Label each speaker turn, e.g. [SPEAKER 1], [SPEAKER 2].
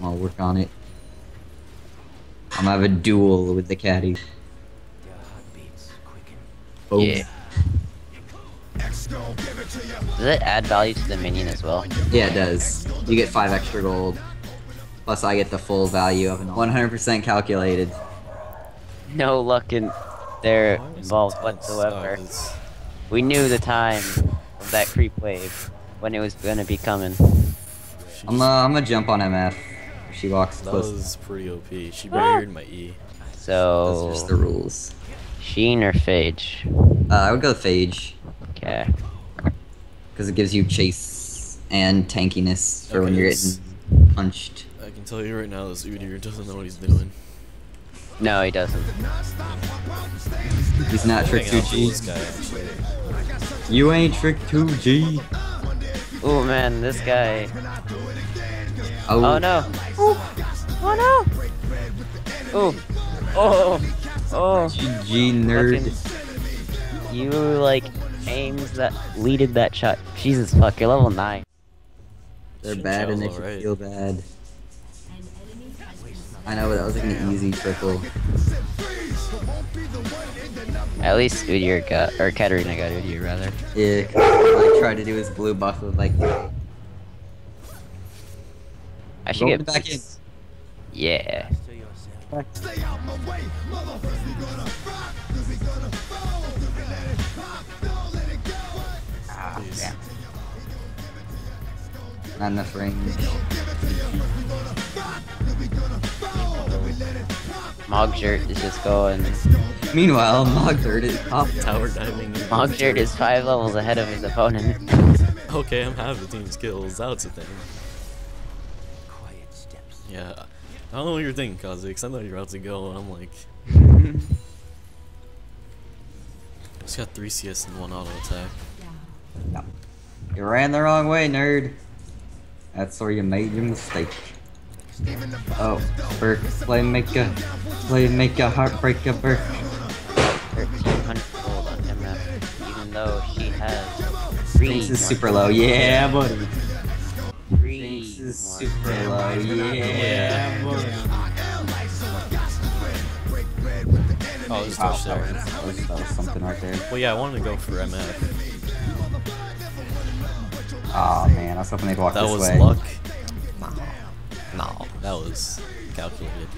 [SPEAKER 1] I'll work on it. I'm gonna have a duel with the caddy. Oh.
[SPEAKER 2] Yeah. Does it add value to the minion as well?
[SPEAKER 1] Yeah, it does. You get five extra gold. Plus, I get the full value of it. 100% calculated.
[SPEAKER 2] No luck in there involved whatsoever. We knew the time of that creep wave when it was gonna be coming.
[SPEAKER 1] I'm, uh, I'm gonna jump on MF. She walks
[SPEAKER 3] That
[SPEAKER 1] close.
[SPEAKER 3] was pretty OP. She barriered my E.
[SPEAKER 2] So
[SPEAKER 1] That's just the rules.
[SPEAKER 2] Sheen or Phage?
[SPEAKER 1] Uh, I would go Phage.
[SPEAKER 2] Okay.
[SPEAKER 1] Because it gives you chase and tankiness for when you're getting punched.
[SPEAKER 3] I can tell you right now, this Udyr doesn't know what he's doing.
[SPEAKER 2] No, he doesn't.
[SPEAKER 1] He's not Trick
[SPEAKER 3] Hang out with
[SPEAKER 1] 2G.
[SPEAKER 3] this guy, actually.
[SPEAKER 1] You ain't Trick 2G.
[SPEAKER 2] Oh man, this guy.
[SPEAKER 1] Oh,
[SPEAKER 2] Oh no. Ooh. Oh no. Ooh. Oh. Oh. oh.
[SPEAKER 1] GG nerd.
[SPEAKER 2] Fucking- You like aims that leaded that shot. Jesus fuck, you're level nine.
[SPEAKER 1] They're
[SPEAKER 3] Shin
[SPEAKER 1] bad and they should
[SPEAKER 3] alright.
[SPEAKER 1] feel bad. I know, but that was like an easy trickle.
[SPEAKER 2] At least Udyr got or Katarina got Udyr rather.
[SPEAKER 1] Yeah, 'cause he, like tried to do his blue buff with like.
[SPEAKER 2] I should
[SPEAKER 1] Roll
[SPEAKER 2] get
[SPEAKER 1] back in.
[SPEAKER 2] Yeah. Ah,
[SPEAKER 3] Please.
[SPEAKER 2] yeah.
[SPEAKER 1] Not enough range.
[SPEAKER 2] Mogdirt is just going.
[SPEAKER 1] Meanwhile, Mogdirt is up.
[SPEAKER 3] Tower diving. in
[SPEAKER 2] Mogdirt is five levels ahead of his opponent.
[SPEAKER 3] Okay, I'm half the team skills. That's a thing. Yeah. I don't know what you're thinking, Kazik. I know you're about to go, and I'm like. Just got 3 CS and 1 auto attack.
[SPEAKER 1] You ran the wrong way, nerd. That's where you made your mistake. Oh, Burke, playmaker, playmaker, heartbreaker, Burke.
[SPEAKER 2] 1300 gold on MF, even though she has three.
[SPEAKER 1] Is super low, yeah, buddy.
[SPEAKER 2] Three
[SPEAKER 1] Jinx oh, oh, is
[SPEAKER 2] more
[SPEAKER 1] super low, yeah, buddy.
[SPEAKER 3] Oh, there's a
[SPEAKER 1] Wow,
[SPEAKER 3] touch there.
[SPEAKER 1] was, that was- that was something right there.
[SPEAKER 3] Well, yeah, I wanted to go for MF.
[SPEAKER 1] Oh ah, man, I was hoping they'd walk
[SPEAKER 3] That
[SPEAKER 1] this
[SPEAKER 3] was
[SPEAKER 1] way.
[SPEAKER 3] luck.
[SPEAKER 2] No.
[SPEAKER 3] That was calculated.